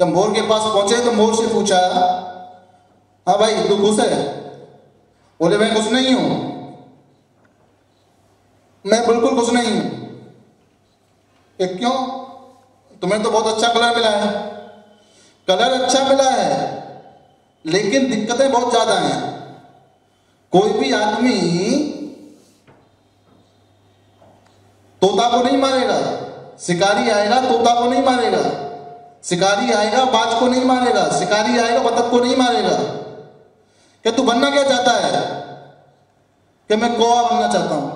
जब मोर के पास पहुँचे तो मोर से पूछा हाँ भाई, तू खुश है? बोले, मैं खुश नहीं हूँ। मैं बिल्कुल खुश नहीं हूँ। क्यों? तुम्हें तो बहुत अच्छा कलर मिला है। कलर अच्छा मिला है, लेकिन दिक्कतें बहुत ज़्यादा हैं। कोई भी आदमी तोता को नहीं मारेगा। शिकारी आएगा, तोता को नहीं मारेगा। शिकारी आएगा, बाज को नहीं मारेगा, शिकारी आएगा, बतख को नहीं मारेगा। क्या तू बनना क्या चाहता है? कि मैं कौआ बनना चाहता हूँ?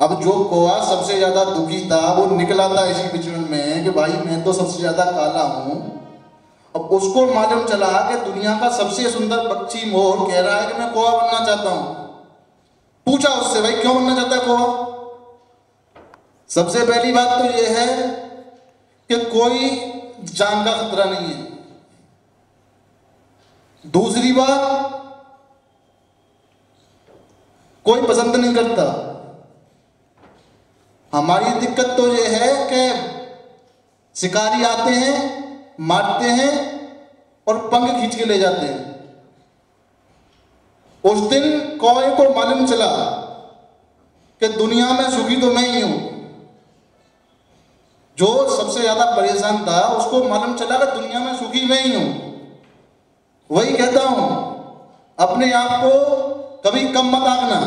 अब जो कौआ सबसे ज़्यादा दुखी था, वो निकला था इसी बिचवन में कि भाई मैं तो सबसे ज़्यादा काला हूँ। अब उसको मालूम चला कि दुनिया का सबसे सुंदर पक्षी मोर कह रहा है कि मैं कौआ बनना चाहता हूँ। पूछा उससे, भाई क्यों बनना चाहता है कौआ सबसे पहली बात तो यह है कि कोई जान का खतरा नहीं है। दूसरी बात, कोई पसंद नहीं करता। हमारी दिक्कत तो यह है कि शिकारी आते हैं, मारते हैं और पंख खींच के ले जाते हैं। उस दिन कौए को मालूम चला कि दुनिया में सुखी तो मैं ही हूँ। जो सबसे ज़्यादा परेशान था, उसको मालूम चला कि दुनिया में सुखी मैं ही हूँ। वही कहता हूँ, अपने आप को कभी कम मत आंकना।